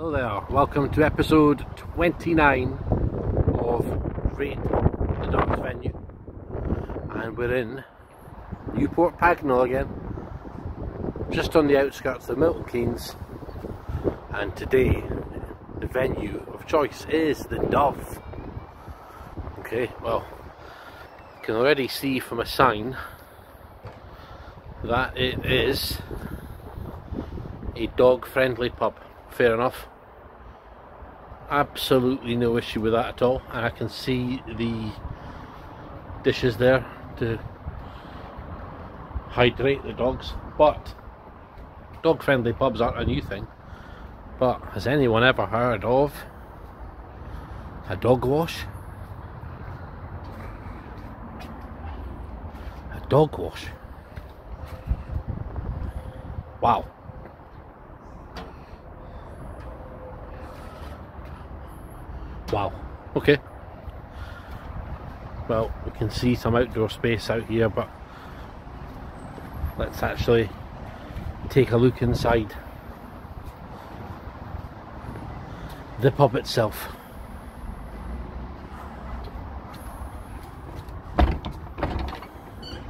Hello there, welcome to episode 29 of Rate the Darts Venue. And we're in Newport Pagnell again just on the outskirts of Milton Keynes. And today the venue of choice is the Dove. Okay well you can already see from a sign that it is a dog friendly pub fair enough absolutely no issue with that at all and I can see the dishes there to hydrate the dogs but dog friendly pubs aren't a new thing but has anyone ever heard of a dog wash? A dog wash? Wow. Wow. Okay. Well, we can see some outdoor space out here, but let's actually take a look inside the pub itself.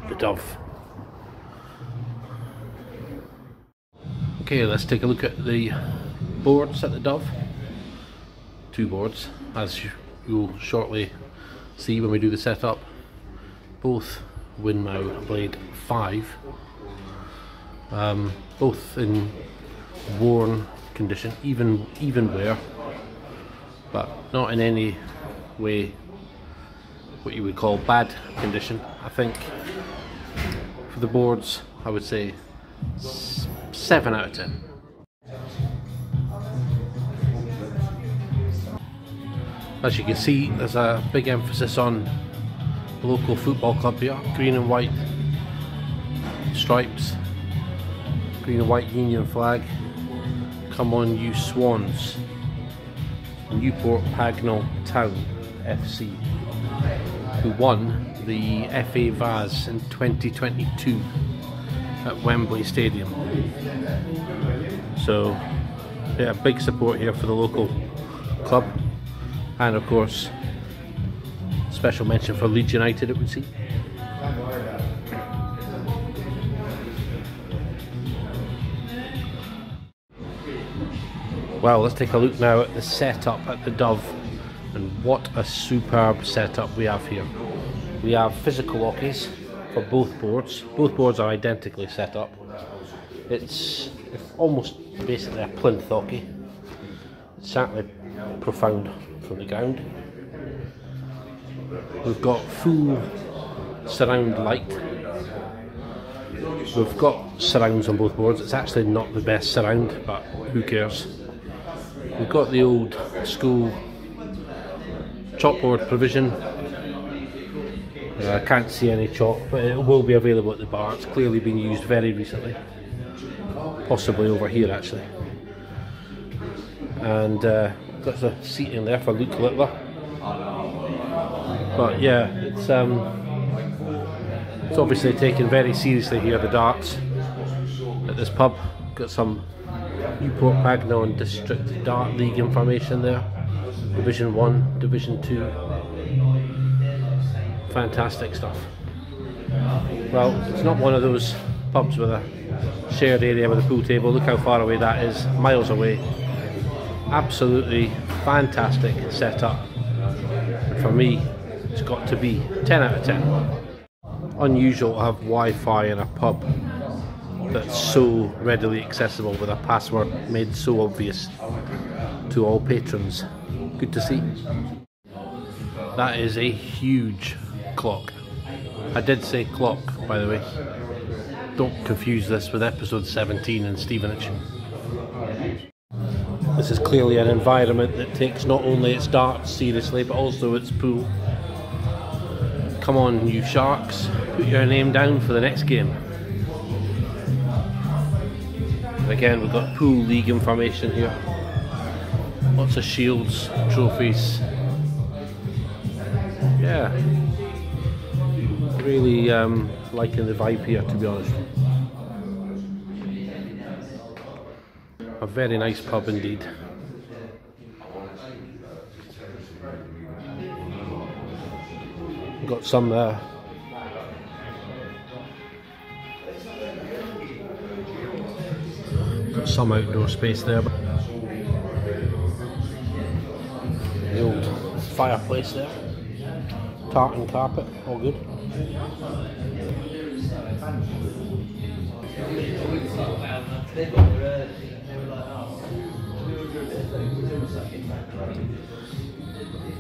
The Dove. Okay, let's take a look at the boards at the Dove two boards as you'll shortly see when we do the setup. Both Winmau Blade 5 um, both in worn condition even even wear but not in any way what you would call bad condition. I think for the boards I would say 7 out of 10 As you can see, there's a big emphasis on the local football club here, green and white stripes, green and white union flag. Come on you Swans, Newport Pagnell Town FC, who won the FA Vase in 2022 at Wembley Stadium. So, yeah, big support here for the local club and of course special mention for Leeds United it would seem. Well let's take a look now at the setup at the Dove and what a superb setup we have here. We have physical hockeys for both boards. Both boards are identically set up. It's almost basically a plinth hockey. It's certainly profound from the ground. We've got full surround light. We've got surrounds on both boards. It's actually not the best surround, but who cares? We've got the old school chalkboard provision. Uh, I can't see any chalk, but it will be available at the bar. It's clearly been used very recently, possibly over here actually. And uh, got a seat in there for Luke Littler. But yeah, it's um, it's obviously taken very seriously here, the darts at this pub. Got some Newport and District Dart League information there. Division 1, Division 2. Fantastic stuff. Well, it's not one of those pubs with a shared area with a pool table. Look how far away that is, miles away absolutely fantastic setup. For me, it's got to be 10 out of 10. Unusual to have Wi-Fi in a pub that's so readily accessible with a password made so obvious to all patrons. Good to see. That is a huge clock. I did say clock, by the way. Don't confuse this with episode 17 in Stevenage. This is clearly an environment that takes not only its darts seriously but also its pool. Come on, you sharks, put your name down for the next game. And again, we've got pool league information here. Lots of shields, trophies. Yeah, really um, liking the vibe here, to be honest. A very nice pub indeed. Got some uh, got some outdoor space there. The old fireplace there. Tartan carpet, all good. They've got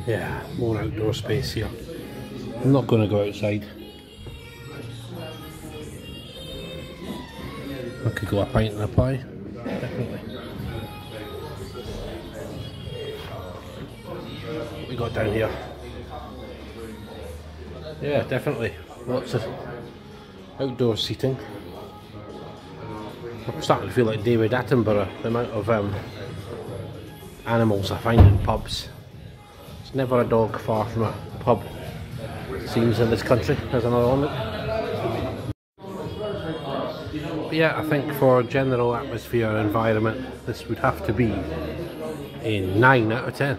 Yeah, more outdoor space here. I'm not going to go outside. I could go a pint and a pie, definitely. We got down here? Yeah, definitely. Lots of outdoor seating. I'm starting to feel like David Attenborough, the amount of um, animals I find in pubs. There's never a dog far from a pub, seems in this country. There's another one. But yeah, I think for general atmosphere environment, this would have to be a 9 out of 10.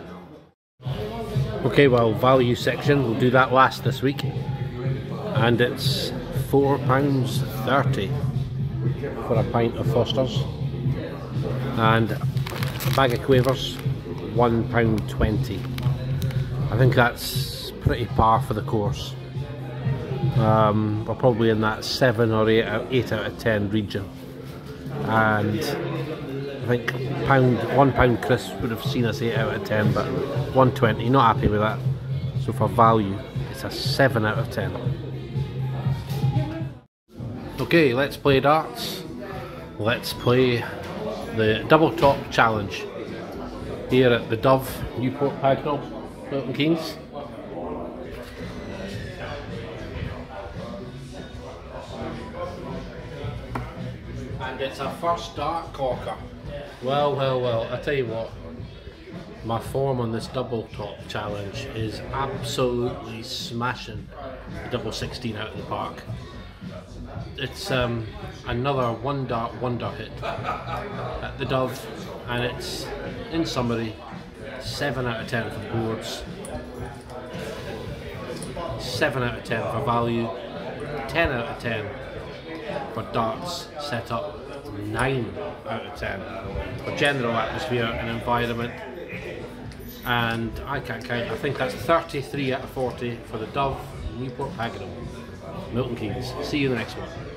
Okay, well, value section, we'll do that last this week. And it's £4.30 for a pint of Foster's. And a bag of quavers, £1.20. I think that's pretty par for the course. Um, we're probably in that 7 or 8 out, 8 out of 10 region. And I think pound one pound crisp would have seen us 8 out of 10, but 120, not happy with that. So for value, it's a 7 out of 10. Okay, let's play darts. Let's play the double top challenge here at the Dove Newport Pagnell, Milton Keynes. And it's a first dart corker. Well, well, well, I tell you what, my form on this double top challenge is absolutely smashing the double 16 out of the park. It's um, another one dart wonder hit at the Dove, and it's in summary 7 out of 10 for boards, 7 out of 10 for value, 10 out of 10 for darts set up, 9 out of 10 for general atmosphere and environment. And I can't count, I think that's 33 out of 40 for the Dove Newport Pagnell, Milton Keynes. See you in the next one.